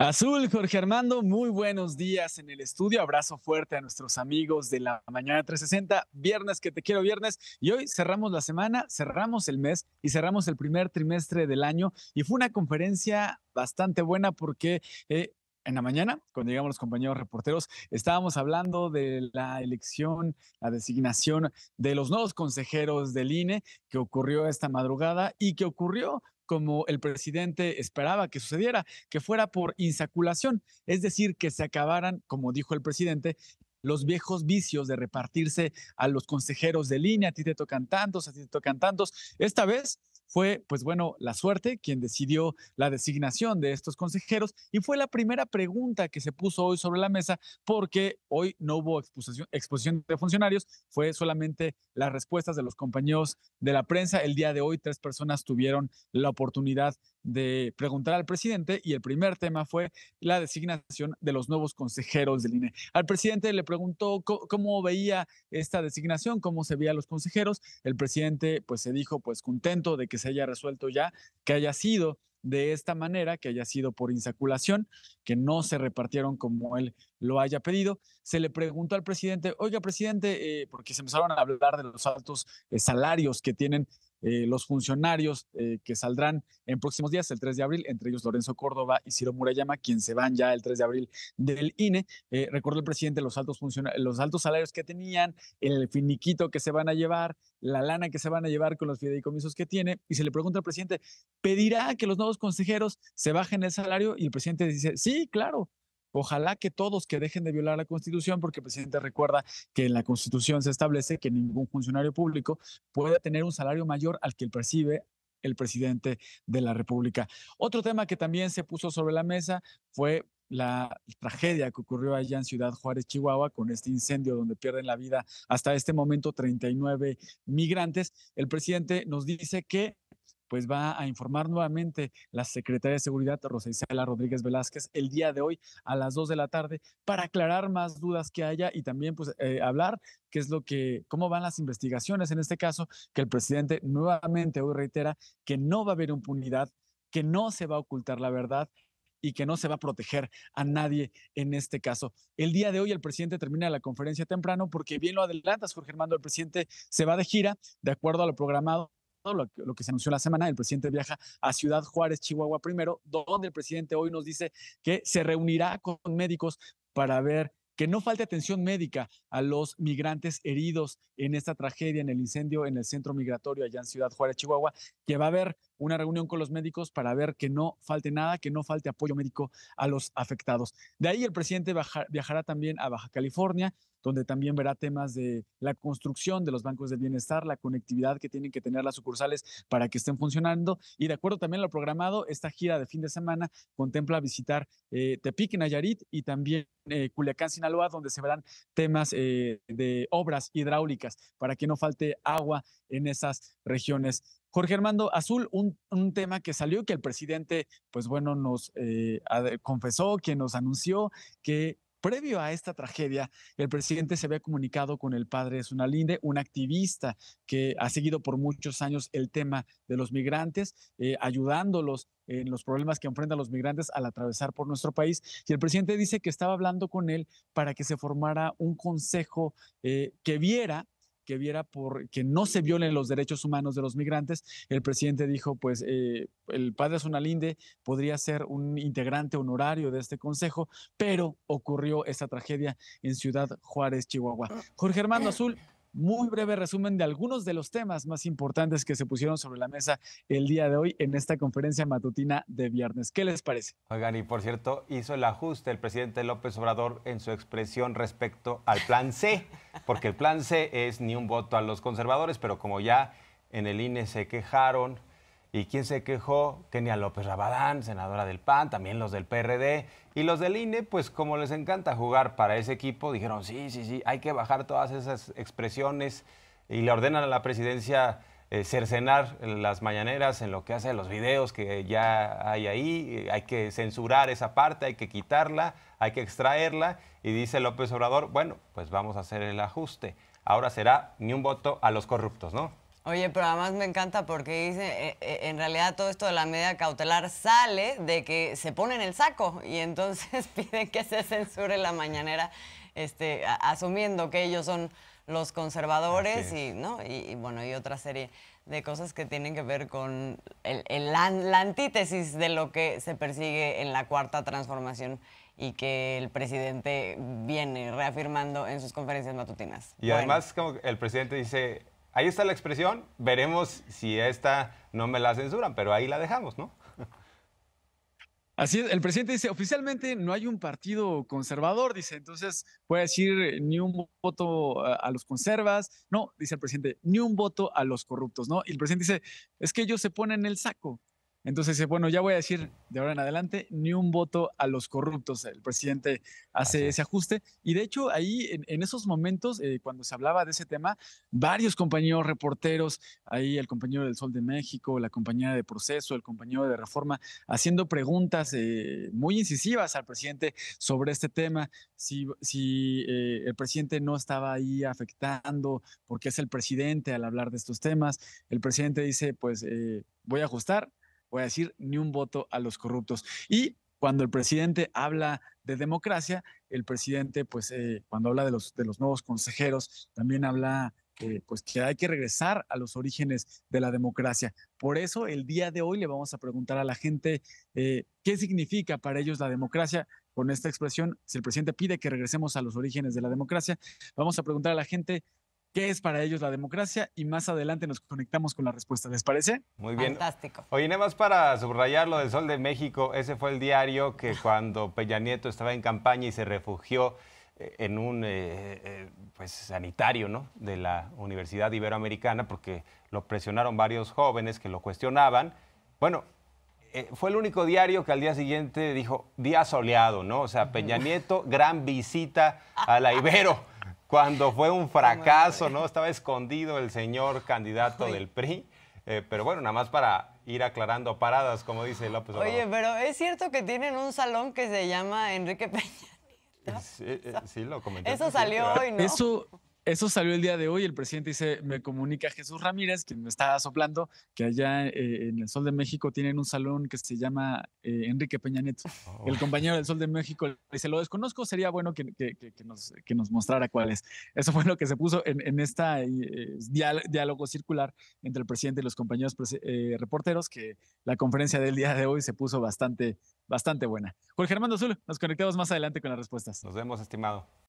Azul, Jorge Armando, muy buenos días en el estudio. Abrazo fuerte a nuestros amigos de la mañana 360. Viernes que te quiero viernes. Y hoy cerramos la semana, cerramos el mes y cerramos el primer trimestre del año. Y fue una conferencia bastante buena porque eh, en la mañana, cuando llegamos los compañeros reporteros, estábamos hablando de la elección, la designación de los nuevos consejeros del INE que ocurrió esta madrugada y que ocurrió como el presidente esperaba que sucediera, que fuera por insaculación, es decir, que se acabaran, como dijo el presidente, los viejos vicios de repartirse a los consejeros de línea, a ti te tocan tantos, a ti te tocan tantos. Esta vez fue, pues bueno, la suerte quien decidió la designación de estos consejeros y fue la primera pregunta que se puso hoy sobre la mesa porque hoy no hubo exposición, de funcionarios, fue solamente las respuestas de los compañeros de la prensa. El día de hoy tres personas tuvieron la oportunidad de preguntar al presidente y el primer tema fue la designación de los nuevos consejeros del INE. Al presidente le preguntó cómo, veía esta designación, cómo se veía los consejeros. El presidente pues se dijo pues contento de que se haya resuelto ya, que haya sido de esta manera, que haya sido por insaculación, que no se repartieron como él lo haya pedido. Se le preguntó al presidente, oiga, presidente, eh, porque se empezaron a hablar de los altos eh, salarios que tienen eh, los funcionarios eh, que saldrán en próximos días, el 3 de abril, entre ellos Lorenzo Córdoba y Ciro Murayama, quien se van ya el 3 de abril del INE. Eh, recordó el presidente los altos, los altos salarios que tenían, el finiquito que se van a llevar, la lana que se van a llevar con los fideicomisos que tiene, y se le pregunta al presidente, ¿pedirá que los nuevos consejeros se bajen el salario? Y el presidente dice, sí, claro, Ojalá que todos que dejen de violar la Constitución, porque el presidente recuerda que en la Constitución se establece que ningún funcionario público puede tener un salario mayor al que percibe el presidente de la República. Otro tema que también se puso sobre la mesa fue la tragedia que ocurrió allá en Ciudad Juárez, Chihuahua, con este incendio donde pierden la vida hasta este momento 39 migrantes. El presidente nos dice que pues va a informar nuevamente la secretaria de Seguridad, Rosa Isela Rodríguez Velázquez, el día de hoy a las 2 de la tarde para aclarar más dudas que haya y también pues eh, hablar qué es lo que, cómo van las investigaciones en este caso, que el presidente nuevamente hoy reitera que no va a haber impunidad, que no se va a ocultar la verdad y que no se va a proteger a nadie en este caso. El día de hoy el presidente termina la conferencia temprano porque bien lo adelantas, Jorge Armando, el presidente se va de gira de acuerdo a lo programado lo, que se anunció la semana, el presidente viaja a Ciudad Juárez, Chihuahua primero, donde el presidente hoy nos dice que se reunirá con médicos para ver que no falte atención médica a los migrantes heridos en esta tragedia, en el incendio en el centro migratorio allá en Ciudad Juárez, Chihuahua, que va a haber una reunión con los médicos para ver que no falte nada, que no falte apoyo médico a los afectados. De ahí el presidente viajará también a Baja California, donde también verá temas de la construcción de los bancos de bienestar, la conectividad que tienen que tener las sucursales para que estén funcionando. Y de acuerdo también a lo programado, esta gira de fin de semana contempla visitar eh, Tepic, Nayarit y también eh, Culiacán, Sinaloa, donde se verán temas eh, de obras hidráulicas para que no falte agua en esas regiones. Jorge Armando Azul, un, un, tema que salió que el presidente, pues bueno, nos confesó, que nos anunció que Previo a esta tragedia, el presidente se había comunicado con el padre Sunalinde, un activista que ha seguido por muchos años el tema de los migrantes, eh, ayudándolos en los problemas que enfrentan los migrantes al atravesar por nuestro país. Y el presidente dice que estaba hablando con él para que se formara un consejo eh, que viera que viera por que no se violen los derechos humanos de los migrantes. El presidente dijo, pues eh, el padre Sonalinde podría ser un integrante honorario de este consejo, pero ocurrió esta tragedia en Ciudad Juárez, Chihuahua. Ah. Jorge Armando Azul, muy breve resumen de algunos de los temas más importantes que se pusieron sobre la mesa el día de hoy en esta conferencia matutina de viernes. ¿Qué les parece? Oigan, y por cierto, hizo el ajuste el presidente López Obrador en su expresión respecto al plan C, porque el plan C es ni un voto a los conservadores, pero como ya en el INE se quejaron, ¿Y quién se quejó? Kenia López Rabadán, senadora del PAN, también los del PRD. Y los del INE, pues como les encanta jugar para ese equipo, dijeron, sí, sí, sí, hay que bajar todas esas expresiones y le ordenan a la presidencia eh, cercenar las mañaneras en lo que hace los videos que ya hay ahí, hay que censurar esa parte, hay que quitarla, hay que extraerla. Y dice López Obrador, bueno, pues vamos a hacer el ajuste. Ahora será ni un voto a los corruptos, ¿no? Oye, pero además me encanta porque dice, eh, eh, en realidad todo esto de la medida cautelar sale de que se pone en el saco y entonces piden que se censure la mañanera, este, asumiendo que ellos son los conservadores y, ¿no? Y, bueno, y otra serie de cosas que tienen que ver con el, la, antítesis de lo que se persigue en la cuarta transformación y que el presidente viene reafirmando en sus conferencias matutinas. Y además, como el presidente dice, ahí está la expresión, veremos si esta no me la censuran, pero ahí la dejamos, ¿no? Así es, el presidente dice, oficialmente no hay un partido conservador, dice, entonces puede decir ni un voto a, los conservas, no, dice el presidente, ni un voto a los corruptos, ¿no? Y el presidente dice, es que ellos se ponen el saco. Entonces, bueno, ya voy a decir de ahora en adelante, ni un voto a los corruptos. El presidente hace ese ajuste. Y de hecho, ahí en, esos momentos, eh, cuando se hablaba de ese tema, varios compañeros reporteros, ahí el compañero del Sol de México, la compañera de Proceso, el compañero de Reforma, haciendo preguntas eh, muy incisivas al presidente sobre este tema, si, si eh, el presidente no estaba ahí afectando, porque es el presidente al hablar de estos temas. El presidente dice, pues voy a ajustar voy a decir, ni un voto a los corruptos. Y cuando el presidente habla de democracia, el presidente, pues, eh, cuando habla de los, de los nuevos consejeros, también habla eh, pues que hay que regresar a los orígenes de la democracia. Por eso el día de hoy le vamos a preguntar a la gente eh, qué significa para ellos la democracia. Con esta expresión, si el presidente pide que regresemos a los orígenes de la democracia, vamos a preguntar a la gente qué es para ellos la democracia y más adelante nos conectamos con la respuesta. ¿Les parece? Muy bien. Fantástico. Oye, nada más para subrayar lo del Sol de México, ese fue el diario que cuando Peña Nieto estaba en campaña y se refugió eh, en un eh, eh, pues, sanitario ¿no? de la Universidad Iberoamericana porque lo presionaron varios jóvenes que lo cuestionaban. Bueno, fue el único diario que al día siguiente dijo día soleado, ¿no? O sea, Peña Nieto, gran visita a la Ibero cuando fue un fracaso, ¿no? Estaba escondido el señor candidato del PRI. Eh, pero bueno, nada más para ir aclarando paradas, como dice López Obrador. Oye, pero es cierto que tienen un salón que se llama Enrique Peña. Sí, eh, sí lo comenté. Eso salió hoy, ¿no? Eso, eso salió el día de hoy. El presidente dice, me comunica Jesús Ramírez, que me está soplando, que allá eh, en el Sol de México tienen un salón que se llama eh, Enrique Peña Nieto. El oh. compañero del Sol de México dice, lo desconozco, sería bueno que, nos, que nos, mostrara cuál es. Eso fue lo que se puso en, este diálogo circular entre el presidente y los compañeros reporteros, que la conferencia del día de hoy se puso bastante, bastante buena. Jorge Armando Azul, nos conectamos más adelante con las respuestas. Nos vemos, estimado.